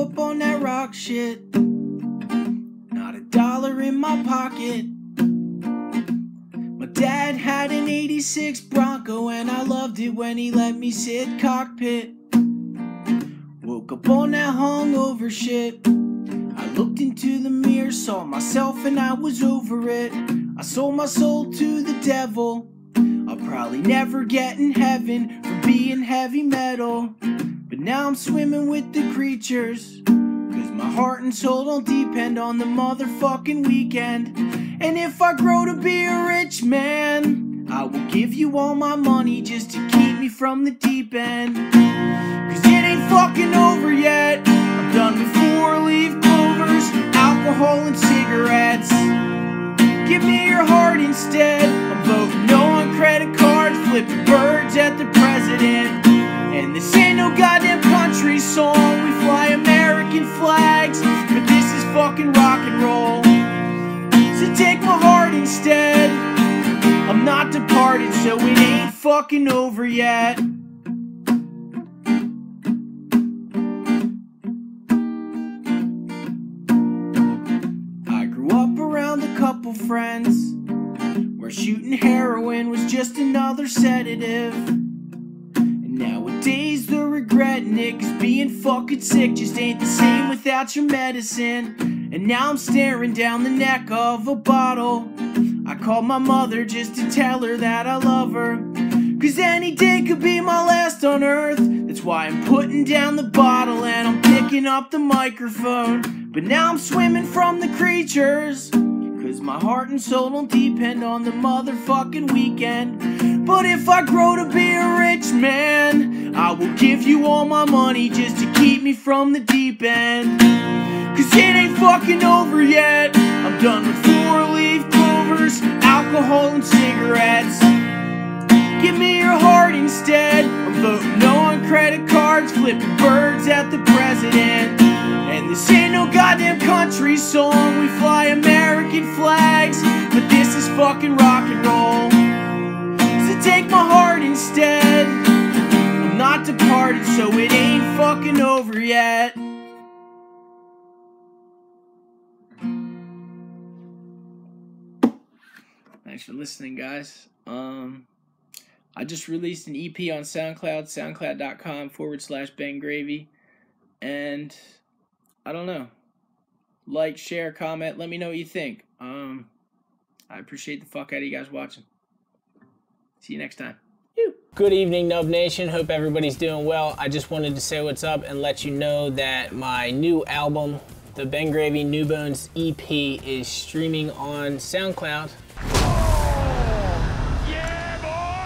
up on that rock shit. Not a dollar in my pocket. My dad had an 86 Bronco and I loved it when he let me sit cockpit. Woke up on that hungover shit. I looked into the mirror, saw myself, and I was over it. I sold my soul to the devil. I'll probably never get in heaven for being heavy metal. Now I'm swimming with the creatures. Cause my heart and soul don't depend on the motherfucking weekend. And if I grow to be a rich man, I will give you all my money just to keep me from the deep end. Cause it ain't fucking over yet. I'm done with four leaf clovers, alcohol, and cigarettes. Give me your heart instead. I'm voting no on credit cards, flipping And this ain't no goddamn country song. We fly American flags, but this is fucking rock and roll. So take my heart instead. I'm not departed, so it ain't fucking over yet. I grew up around a couple friends where shooting heroin was just another sedative. Cause being fucking sick just ain't the same without your medicine. And now I'm staring down the neck of a bottle. I called my mother just to tell her that I love her. Cause any day could be my last on earth. That's why I'm putting down the bottle and I'm picking up the microphone. But now I'm swimming from the creatures. My heart and soul don't depend on the motherfucking weekend. But if I grow to be a rich man, I will give you all my money just to keep me from the deep end. Cause it ain't fucking over yet. I'm done with four leaf clovers, alcohol, and cigarettes. Give me your heart instead. I'm voting no on credit cards, flipping birds at the president. And this ain't no goddamn country song. We fly American flags, but this is fucking rock and roll. So take my heart instead. I'm not departed, so it ain't fucking over yet. Thanks for listening, guys. Um, I just released an EP on SoundCloud, soundcloud.com forward slash Ben Gravy. And I don't know. Like, share, comment, let me know what you think. Um, I appreciate the fuck out of you guys watching. See you next time. Good evening, Nub Nation. Hope everybody's doing well. I just wanted to say what's up and let you know that my new album, the Ben Gravy New Bones EP, is streaming on SoundCloud